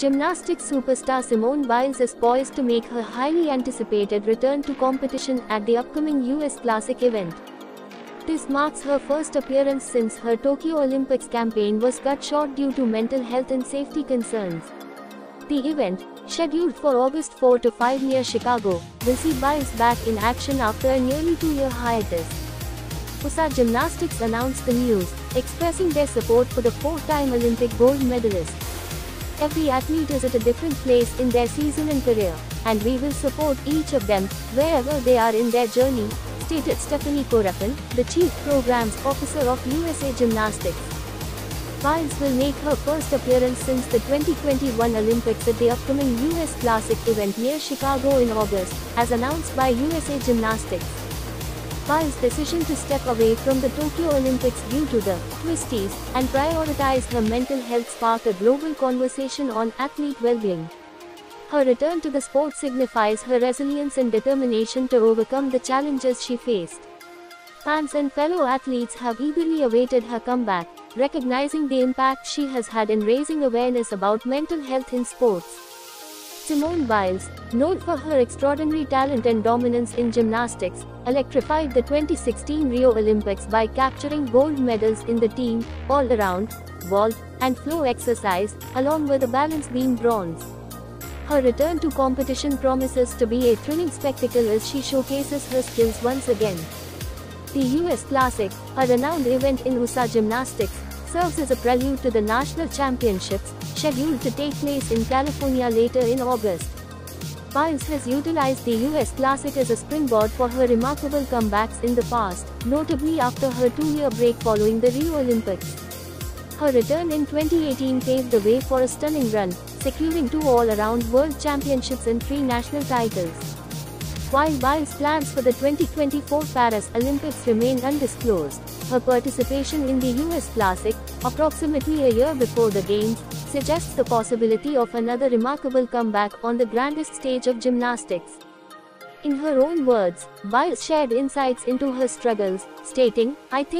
Gymnastics superstar Simone Biles is poised to make her highly anticipated return to competition at the upcoming US Classic event. This marks her first appearance since her Tokyo Olympics campaign was cut short due to mental health and safety concerns. The event, scheduled for August 4 to 5 near Chicago, will see Biles back in action after a nearly two-year hiatus. USA Gymnastics announced the news, expressing their support for the four-time Olympic gold medalist. Every athlete is at a different place in their season and career, and we will support each of them, wherever they are in their journey, stated Stephanie Korafin, the Chief Programs Officer of USA Gymnastics. Biles will make her first appearance since the 2021 Olympics at the upcoming US Classic event near Chicago in August, as announced by USA Gymnastics. Biles' decision to step away from the Tokyo Olympics due to the twisties and prioritize her mental health sparked a global conversation on athlete well-being. Her return to the sport signifies her resilience and determination to overcome the challenges she faced. Fans and fellow athletes have eagerly awaited her comeback, recognizing the impact she has had in raising awareness about mental health in sports. Simone Biles, known for her extraordinary talent and dominance in gymnastics, electrified the 2016 Rio Olympics by capturing gold medals in the team, all-around, vault, and floor exercise, along with a balance beam bronze. Her return to competition promises to be a thrilling spectacle as she showcases her skills once again. The US Classic, a renowned event in USA gymnastics, serves as a prelude to the national championships, scheduled to take place in California later in August. Biles has utilized the US Classic as a springboard for her remarkable comebacks in the past, notably after her two-year break following the Rio Olympics. Her return in 2018 paved the way for a stunning run, securing two all-around world championships and three national titles. While Biles' plans for the 2024 Paris Olympics remain undisclosed, her participation in the US Classic, approximately a year before the Games, suggests the possibility of another remarkable comeback on the grandest stage of gymnastics. In her own words, Biles shared insights into her struggles, stating, I think